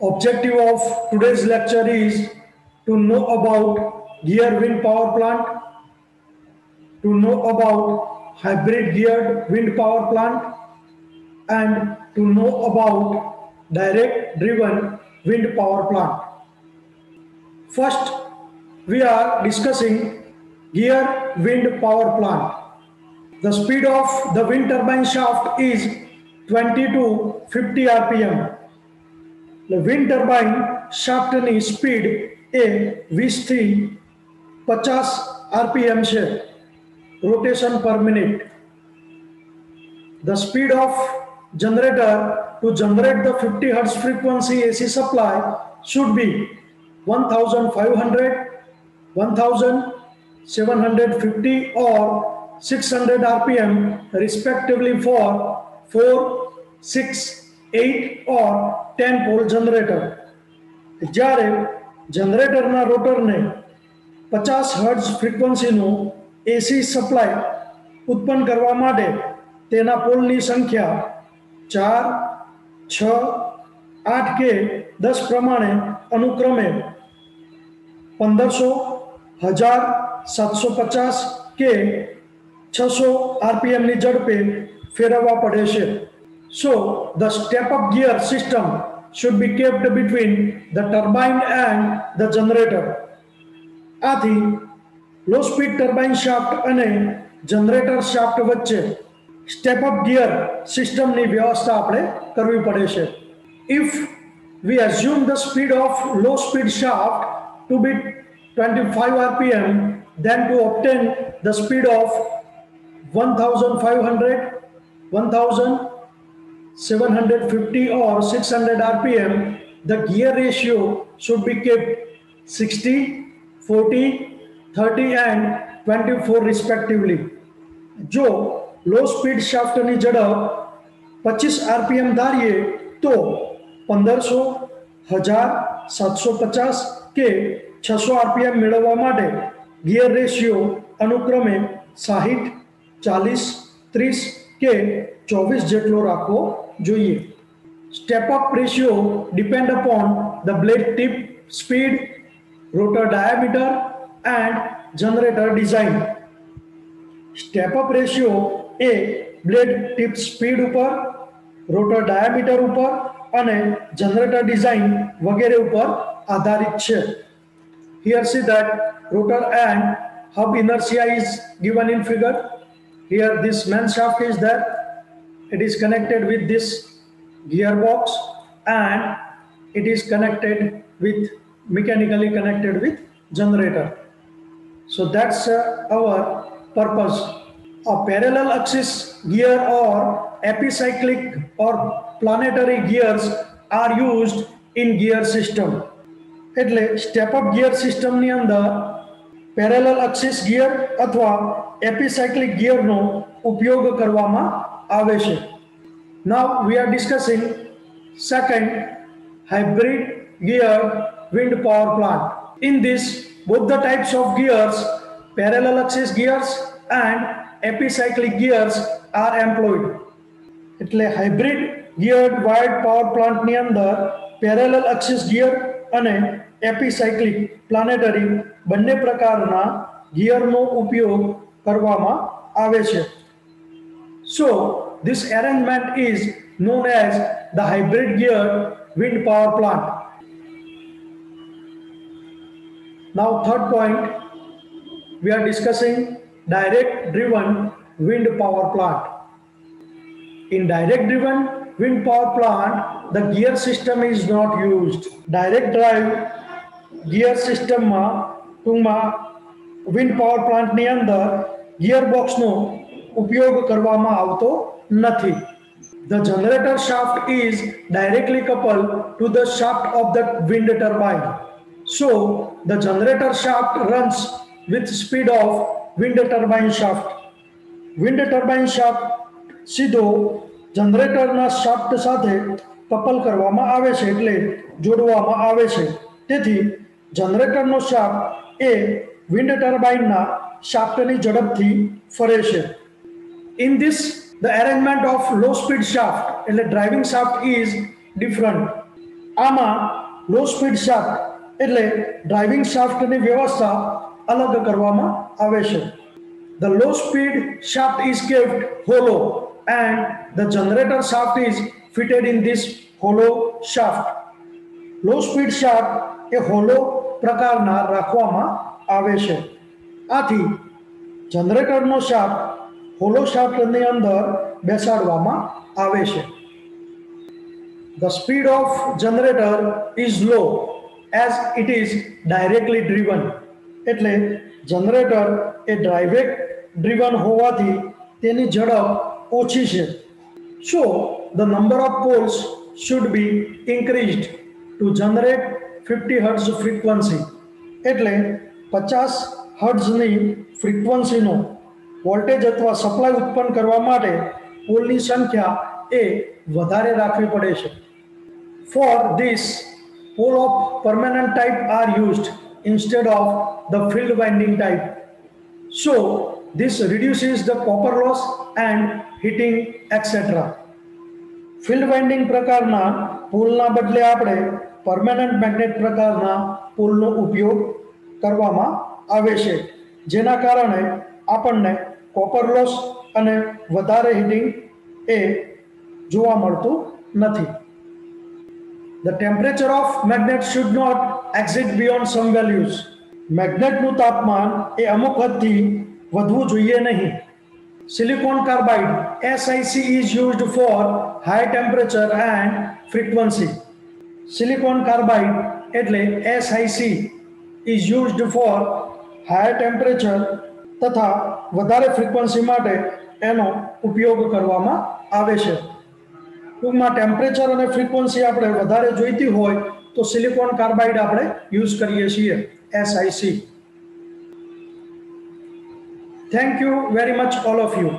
Objective of today's lecture is to know about gear wind power plant, to know about hybrid geared wind power plant, and to know about direct driven wind power plant. First, we are discussing gear wind power plant. The speed of the wind turbine shaft is 20 to 50 rpm wind turbine શાફ્ટની speed એ વીસથી પચાસ RPM છે rotation per minute the speed of generator to generate the fifty hertz frequency AC supply should be one thousand five hundred one thousand seven hundred fifty or six hundred RPM respectively four four six 8 or 10 pole generator જ્યારે generator ના rotor ને 50 Hz frequency નો AC supply ઉત્પન્ન કરવા માટે તેના pole ની સંખ્યા 4 6 8 કે 10 પ્રમાણે અનુક્રમે 1500 1750 કે 600 RPM ની ઝડપે ફેરવા પડે છે so the step up gear system should be kept between the turbine and the generator. Athi low speed turbine shaft and generator shaft vachche step up gear system ni vyavastha apne karvi pade che. If we assume the speed of low speed shaft to be 25 rpm then to obtain the speed of 1500 1000 750 or 600 rpm the gear ratio should be kept 60 40 30 and 24 respectively jo low speed shaft ni jada 25 rpm dariye to 1500 1000 750 કે 600 rpm milva mate gear ratio anukrame 60 40 30 કે 24 जटलो रखो જોઈએ step up ratio depend upon the blade tip speed rotor diameter and generator design step up ratio A blade tip speed ઉપર rotor diameter ઉપર અને generator design વગેરે ઉપર આધારિત છે here see that rotor and hub inertia is given in figure here This main shaft is that it is connected with this gearbox and it is connected with mechanically connected with generator so that's uh, our purpose a parallel axis gear or epicyclic or planetary gears are used in gear system એટલે step up gear સિસ્ટમની અંદર parallel gear gear અથવા gear ગિયરનો ઉપયોગ કરવામાં આવે છે Now we are discussing second hybrid gear wind power plant. In this, both the types of gears, parallel axis gears and epicyclic gears are employed. એટલે hybrid geared wired power પ્લાન્ટની અંદર parallel axis gear અને એપિસાયક્લિક પ્લાનેટરી બંને પ્રકારના ગિયરનો ઉપયોગ કરવામાં આવે છે So this arrangement is known as the hybrid gear wind power plant. Now third point, we are discussing direct driven wind power plant. In direct driven wind power plant, the gear system is not used. Direct drive gear system માં wind power plant પ્લાન્ટની અંદર gearbox no. ઉપયોગ કરવામાં આવતો નથી the generator shaft is directly couple to the shaft of the wind turbine so the generator shaft runs with speed of wind turbine shaft wind turbine shaft સીધો જનરેટરના shaft સાથે couple કરવામાં આવે છે એટલે જોડવામાં આવે છે તેથી જનરેટરનો શાફ્ટ એ wind turbine ના શાફ્ટની જડપથી ફરે છે In this, the arrangement of low speed shaft એટલે ડ્રાઇવિંગ શાફ્ટ ઇઝ ડિફરન્ટ આમાં લો સ્પીડ શાફ્ટ એટલે ડ્રાઇવિંગ શાફ્ટની વ્યવસ્થા અલગ કરવામાં આવે છે the low speed shaft is capped hollow and the generator shaft is fitted in this hollow shaft low speed shaft A hollow પ્રકારના રાખવામાં આવે છે આથી જનરેટરનો શાફ્ટ પોલ શાર્ટને અંદર બેસાડવામાં આવે છે the speed of generator is low as it is directly driven એટલે જનરેટર એ ડ્રાઇવ એક ડ્રિવન હોવાથી તેની ઝડપ ઓછી છે so the number of poles should be increased to generate 50 હર્츠 ફ્રીક્વન્સી એટલે 50 હર્츠 ની ફ્રીક્વન્સીનો वोल्टेज अथवा सप्लाई उत्पन्न करवाने માટે પોલની સંખ્યા એ વધારે રાખે પડે છે for this pole of permanent type are used instead of the field winding type so this reduces the copper loss and heating etc field winding પ્રકારના પોલના બદલે આપણે 퍼મનન્ટ મેગ્નેટ પ્રકારના પોલનો ઉપયોગ કરવામાં આવે છે જેના કારણે આપણને કોપર લોસ અને વધારે હીટિંગ એ જોવા મળતું નથી the temperature of magnet should not exit beyond some values મેગ્નેટનું તાપમાન એ અમુક હદથી વધવું જોઈએ નહીં silicon carbide SiC is used for high temperature and frequency. Silicon carbide etle SiC is used for high temperature તથા વધારે ફ્રીક્વન્સી માટે એનો ઉપયોગ કરવામાં આવે છે કુમાં ટેમ્પરેચર અને ફ્રીક્વન્સી આપણે વધારે જોઈતી હોય તો સિલિકોન કાર્બાઇડ આપણે યુઝ કરીએ છીએ SIC thank you very much follow you